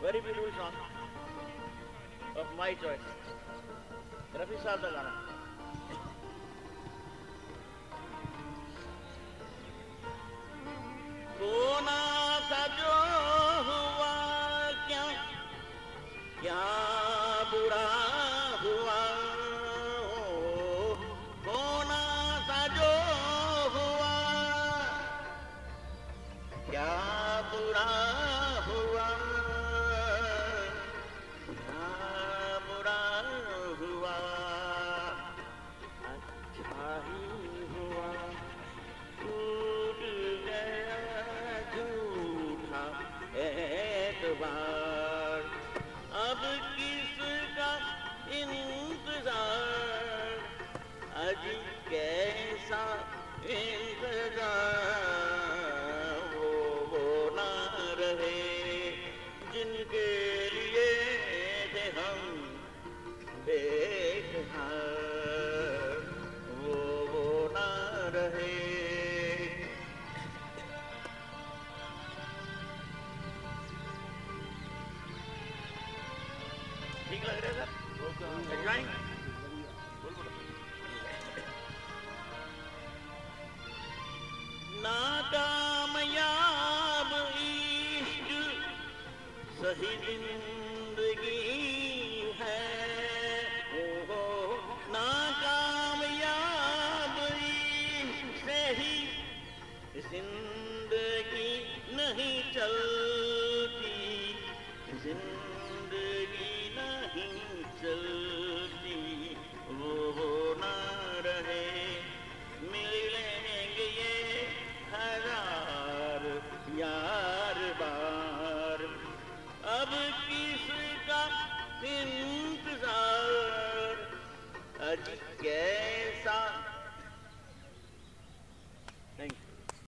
Very beautiful song of my choice. Rafi Saab एतबार अब किसका इंतज़ार? अज कैसा इंतज़ार? वो वो ना रहे जिनके लिए हम बेकरार लग रहा नाकामयाब इश्क सही कैसा